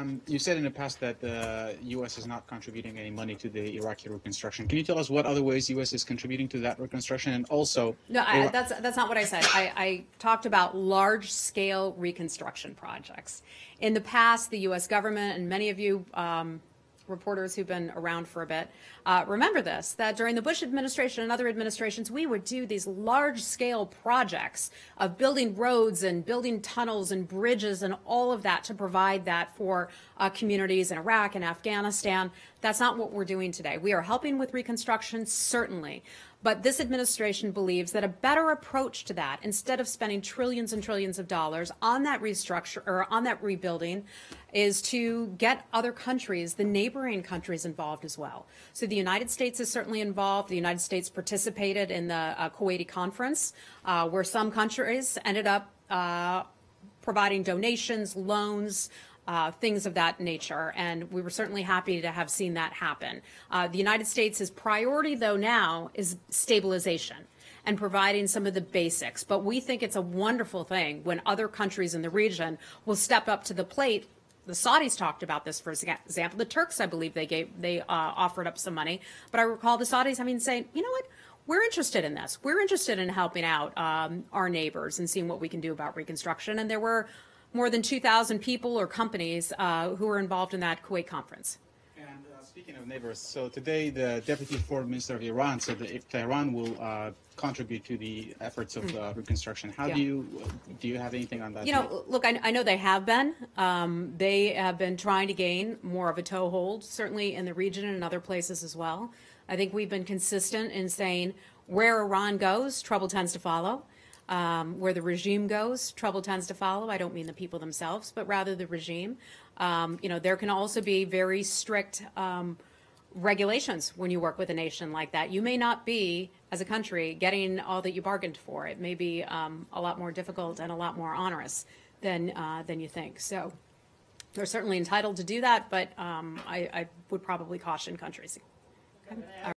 Um, you said in the past that the U.S. is not contributing any money to the Iraqi reconstruction. Can you tell us what other ways the U.S. is contributing to that reconstruction, and also? No, I, that's that's not what I said. I, I talked about large-scale reconstruction projects. In the past, the U.S. government and many of you um, reporters who've been around for a bit uh, remember this: that during the Bush administration and other administrations, we would do these large-scale projects of building roads and building tunnels and bridges and all of that to provide that for uh, communities in Iraq and Afghanistan. That's not what we're doing today. We are helping with reconstruction, certainly. But this administration believes that a better approach to that, instead of spending trillions and trillions of dollars on that restructure or on that rebuilding, is to get other countries, the neighboring countries, involved as well. So the United States is certainly involved. The United States participated in the uh, Kuwaiti conference, uh, where some countries ended up uh, providing donations, loans, uh, things of that nature. And we were certainly happy to have seen that happen. Uh, the United States' priority, though, now is stabilization and providing some of the basics. But we think it's a wonderful thing when other countries in the region will step up to the plate. The Saudis talked about this, for example. The Turks, I believe, they gave they uh, offered up some money. But I recall the Saudis having saying, you know what? We're interested in this. We're interested in helping out um, our neighbors and seeing what we can do about reconstruction. And there were more than 2,000 people or companies uh, who were involved in that Kuwait conference. And uh, speaking of neighbors, so today the deputy foreign minister of Iran said that if Tehran will uh, contribute to the efforts of uh, reconstruction, how Mm. Yeah. do you do you have anything on that? You know, look, I, I know they have been. Um, they have been trying to gain more of a toehold, certainly in the region and in other places as well. I think we've been consistent in saying where Iran goes, trouble tends to follow. Um, where the regime goes, trouble tends to follow. I don't mean the people themselves, but rather the regime. Um, you know, there can also be very strict um, regulations when you work with a nation like that. You may not be, as a country, getting all that you bargained for. It may be um, a lot more difficult and a lot more onerous than uh, than you think. So they're certainly entitled to do that, but um, I, I would probably caution countries.